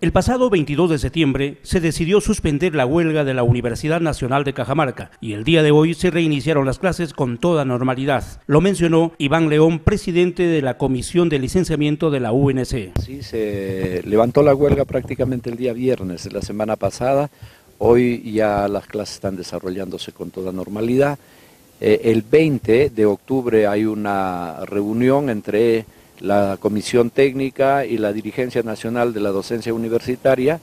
El pasado 22 de septiembre se decidió suspender la huelga de la Universidad Nacional de Cajamarca y el día de hoy se reiniciaron las clases con toda normalidad. Lo mencionó Iván León, presidente de la Comisión de Licenciamiento de la UNC. Sí, se levantó la huelga prácticamente el día viernes de la semana pasada. Hoy ya las clases están desarrollándose con toda normalidad. Eh, el 20 de octubre hay una reunión entre la Comisión Técnica y la Dirigencia Nacional de la Docencia Universitaria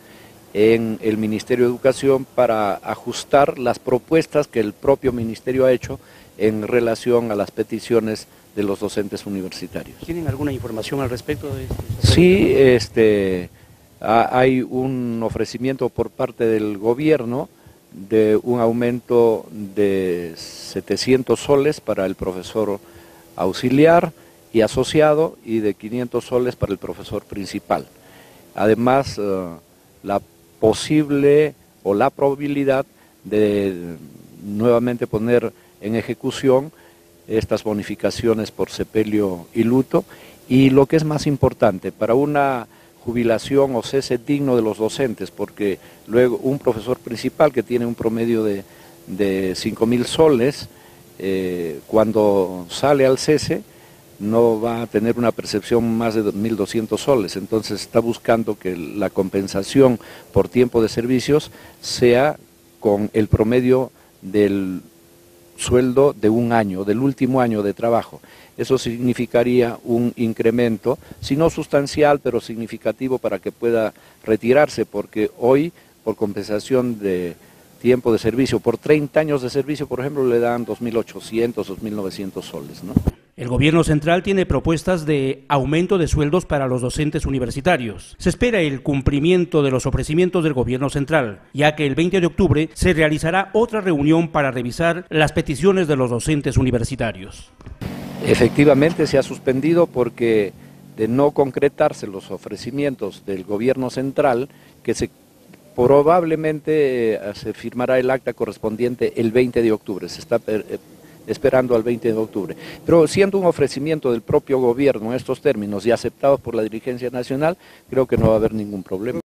en el Ministerio de Educación para ajustar las propuestas que el propio Ministerio ha hecho en relación a las peticiones de los docentes universitarios. ¿Tienen alguna información al respecto de esto? Sí, este, hay un ofrecimiento por parte del gobierno de un aumento de 700 soles para el profesor auxiliar, asociado y de 500 soles para el profesor principal. Además, eh, la posible o la probabilidad de nuevamente poner en ejecución estas bonificaciones por sepelio y luto y lo que es más importante, para una jubilación o cese digno de los docentes, porque luego un profesor principal que tiene un promedio de, de 5 mil soles, eh, cuando sale al cese, no va a tener una percepción más de 1.200 soles, entonces está buscando que la compensación por tiempo de servicios sea con el promedio del sueldo de un año, del último año de trabajo. Eso significaría un incremento, si no sustancial, pero significativo para que pueda retirarse, porque hoy, por compensación de tiempo de servicio, por 30 años de servicio, por ejemplo, le dan 2.800, 2.900 soles. ¿no? El gobierno central tiene propuestas de aumento de sueldos para los docentes universitarios. Se espera el cumplimiento de los ofrecimientos del gobierno central, ya que el 20 de octubre se realizará otra reunión para revisar las peticiones de los docentes universitarios. Efectivamente se ha suspendido porque de no concretarse los ofrecimientos del gobierno central, que se probablemente eh, se firmará el acta correspondiente el 20 de octubre. Se está eh, esperando al 20 de octubre. Pero siendo un ofrecimiento del propio gobierno en estos términos y aceptados por la dirigencia nacional, creo que no va a haber ningún problema.